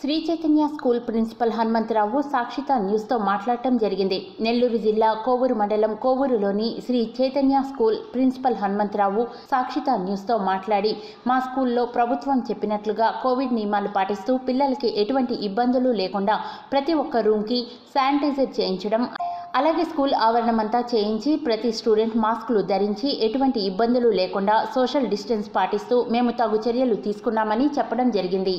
Shri Chaitanya school principal Hanumantharao Sakshitha న్యూస్తో మాట్లాడటం జరిగింది. నెల్లూరు జిల్లా కోవూరు మండలం కోవూరులోని శ్రీ చైతన్య స్కూల్ ప్రిన్సిపల్ హనుమంతరావు సాక్షిత న్యూస్తో మాట్లాడి మా స్కూల్లో ప్రభుత్వం చెప్పినట్లుగా కోవిడ్ నియమాలు పాటిస్తూ పిల్లలకి ఎటువంటి ఇబ్బందులు లేకుండా ప్రతి ఒక్క రూమ్కి శానిటైజర్ చేయించడం అలాగే స్కూల్ ఆవరణమంతా చేయించి ప్రతి స్టూడెంట్ మాస్కులు ధరించి ఎటువంటి ఇబ్బందులు లేకుండా సోషల్ డిస్టెన్స్ పాటిస్తూ మేము తగు చర్యలు తీసుకున్నామని చెప్పడం జరిగింది.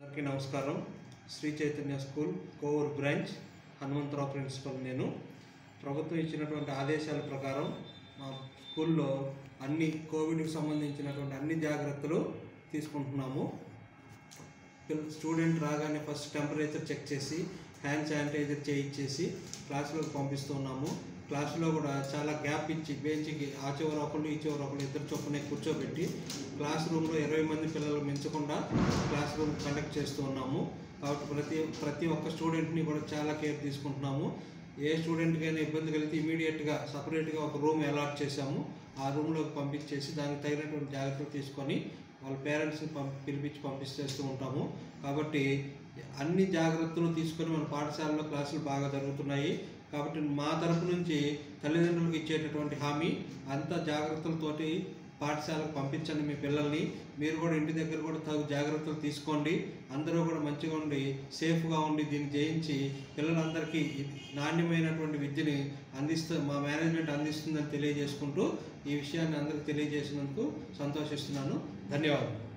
అందరికీ నమస్కారం. Sri Chaitanya school Kovur branch Hanumantharao principal నేను. ప్రభుత్వం ఇచ్చినటువంటి ఆదేశాల ప్రకారం మా స్కూల్లో అన్ని కోవిడ్కి సంబంధించినటువంటి అన్ని జాగ్రత్తలు తీసుకుంటున్నాము. స్టూడెంట్ రాగానే ఫస్ట్ టెంపరేచర్ చెక్ చేసి హ్యాండ్ శానిటైజర్ చేయించేసి క్లాసులోకి పంపిస్తున్నాము. క్లాసులో కూడా చాలా గ్యాప్ ఇచ్చి బెంచ్కి ఆ చివర ఒకళ్ళు ఈ చివర ఒకళ్ళు ఇద్దరు చొప్పున కూర్చోబెట్టి క్లాస్ రూమ్లో ఇరవై మంది పిల్లలు మించకుండా క్లాస్ రూమ్ కండక్ట్ చేస్తూ ఉన్నాము. కాబట్టి ప్రతి ప్రతి ఒక్క స్టూడెంట్ని కూడా చాలా కేర్ తీసుకుంటున్నాము. ఏ స్టూడెంట్కైనా ఇబ్బంది కలిగితే ఇమీడియట్గా సపరేట్గా ఒక రూమ్ అలాట్ చేశాము. ఆ రూమ్లోకి పంపించేసి దానికి తగినటువంటి జాగ్రత్తలు తీసుకొని వాళ్ళ పేరెంట్స్ని పంపి పిలిపించి పంపిస్తేస్తూ ఉంటాము. కాబట్టి అన్ని జాగ్రత్తలు తీసుకొని మన పాఠశాలలో క్లాసులు బాగా జరుగుతున్నాయి. కాబట్టి మా తరపు నుంచి తల్లిదండ్రులకు ఇచ్చేటటువంటి హామీ అంత జాగ్రత్తలతోటి పాఠశాలకు పంపించండి మీ పిల్లల్ని. మీరు కూడా ఇంటి దగ్గర కూడా తగు జాగ్రత్తలు తీసుకోండి. అందరూ కూడా మంచిగా ఉండి సేఫ్గా ఉండి దీన్ని జయించి పిల్లలందరికీ నాణ్యమైనటువంటి విద్యని అందిస్తూ మా మేనేజ్మెంట్ అందిస్తుందని తెలియజేసుకుంటూ ఈ విషయాన్ని అందరికీ తెలియజేసినందుకు సంతోషిస్తున్నాను. ధన్యవాదాలు.